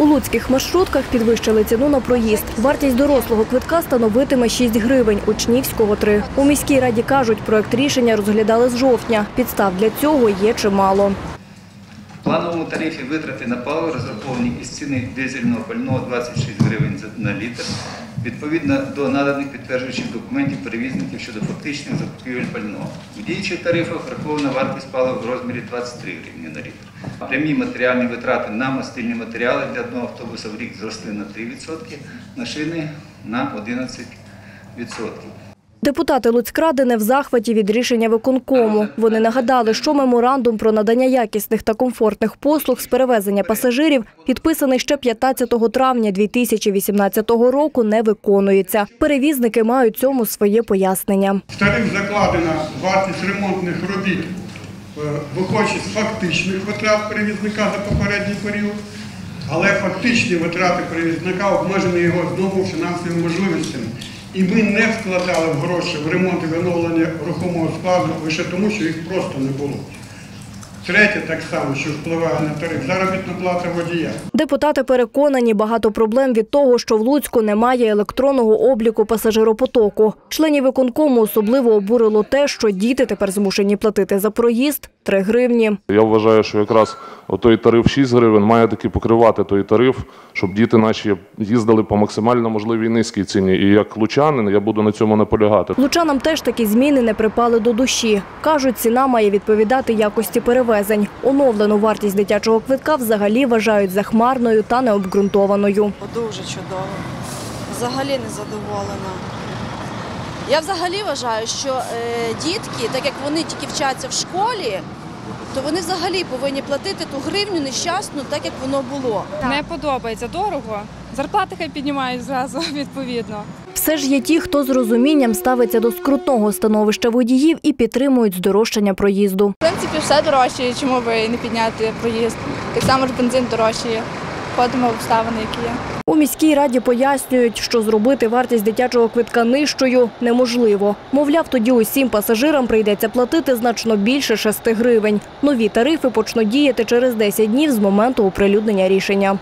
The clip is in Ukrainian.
У луцьких маршрутках підвищили ціну на проїзд. Вартість дорослого квитка становитиме 6 гривень, учнівського – 3. У міській раді кажуть, проект рішення розглядали з жовтня. Підстав для цього є чимало. В плановому тарифі витрати на паливо розраховані із ціни дизельного пального 26 гривень на літр, відповідно до наданих підтверджуючих документів перевізників щодо фактичних закупівель пального. У діючих тарифах врахована вартість палива в розмірі 23 гривні на літр. Прямі матеріальні витрати на мастильні матеріали для одного автобуса в рік зросли на 3%, на шини на 11%. Депутати Луцькради не в захваті від рішення виконкому. Вони нагадали, що меморандум про надання якісних та комфортних послуг з перевезення пасажирів, підписаний ще 15 травня 2018 року, не виконується. Перевізники мають цьому своє пояснення. В тариф закладена вартість ремонтних робіт, е, виходячи з фактичних витрат перевізника за попередній період, але фактичні витрати перевізника обмежені його знову фінансовими можливостями. І ми не вкладали в гроші в ремонт і відновлення рухомого складу лише тому, що їх просто не було. Третє, так само, що впливає на тариф, заробітна плата водія. Депутати переконані, багато проблем від того, що в Луцьку немає електронного обліку пасажиропотоку. Членів виконкому особливо обурило те, що діти тепер змушені платити за проїзд 3 гривні. Я вважаю, що якраз той тариф 6 гривень має таки покривати той тариф, щоб діти наші їздили по максимально можливій низькій ціні. І як лучанин я буду на цьому наполягати. Лучанам теж такі зміни не припали до душі. Кажуть, ціна має відповідати якості перевезень. Оновлену вартість дитячого квитка взагалі вважають захмарною та необґрунтованою. Дуже чудово. Взагалі не задоволена. Я взагалі вважаю, що е, дітки, так як вони тільки вчаться в школі, то вони взагалі повинні платити ту гривню нещасну, так як воно було. Не подобається дорого. Зарплати хай піднімають зразу відповідно. Все ж є ті, хто з розумінням ставиться до скрутного становища водіїв і підтримують здорожчання проїзду. В принципі, все дорожче, чому би не підняти проїзд. Так само ж бензин дорожчає. Ходимо в обставини, які є. У міській раді пояснюють, що зробити вартість дитячого квитка нижчою неможливо. Мовляв, тоді усім пасажирам прийдеться платити значно більше 6 гривень. Нові тарифи почнуть діяти через 10 днів з моменту оприлюднення рішення.